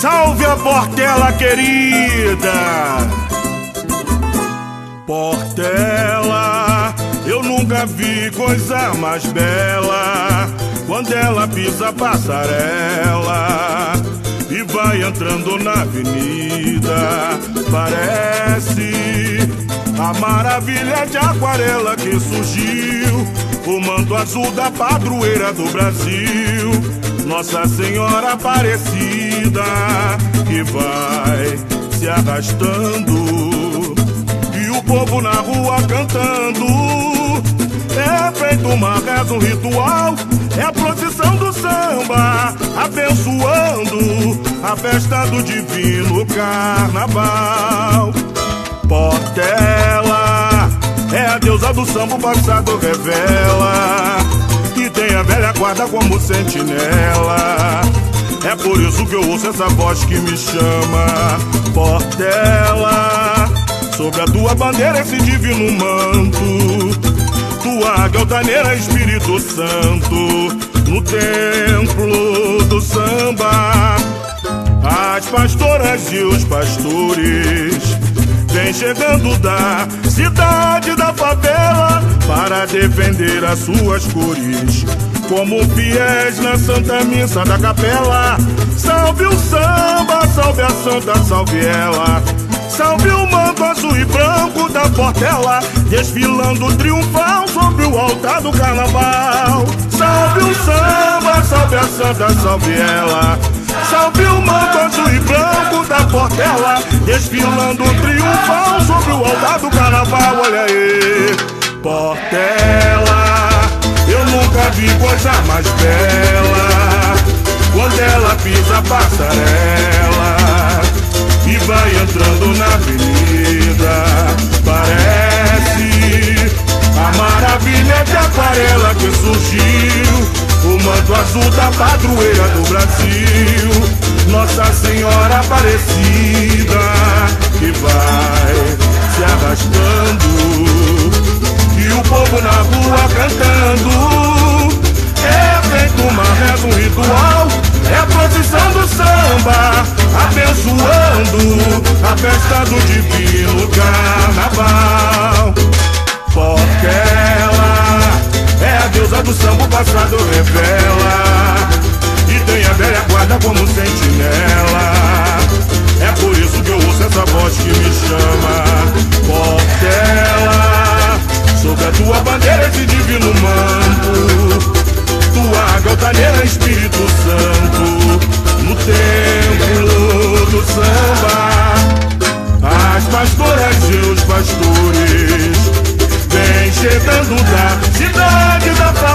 Salve a Portela querida! Portela, eu nunca vi coisa mais bela quando ela pisa a passarela e vai entrando na avenida. Parece a maravilha de aquarela que surgiu, o manto azul da padroeira do Brasil. Nossa Senhora Aparecida que vai se arrastando e o povo na rua cantando. É feito uma reza, um ritual, é a procissão do samba, abençoando a festa do divino carnaval. É a deusa do samba, passado revela. Que tem a velha guarda como sentinela. É por isso que eu ouço essa voz que me chama Portela. Sobre a tua bandeira esse divino manto. Tua águia altaneira Espírito Santo. No templo do samba As pastoras e os pastores Vem chegando da cidade da favela Para defender as suas cores como fiéis na Santa Missa da Capela. Salve o samba, salve a Santa, salve ela. Salve o manto azul e branco da Portela, desfilando triunfal sobre o altar do carnaval. Salve o samba, salve a Santa, salve ela. Salve o manto azul desfilando triunfal sobre o altar do carnaval. Olha aí, Portela. Eu nunca vi coisa mais bela Quando ela pisa a passarela E vai entrando na avenida Parece a maravilha de aquarela que surgiu O manto azul da padroeira do Brasil Nossa Senhora Aparecida vai se arrastando e o povo na rua cantando. É feito uma reza, um ritual, é a procissão do samba, abençoando a festa do divino carnaval. Portela é a deusa do samba, o passado revela. E tem a velha guarda como sentinela. As pastoras e os pastores. Vem chegando da cidade da favela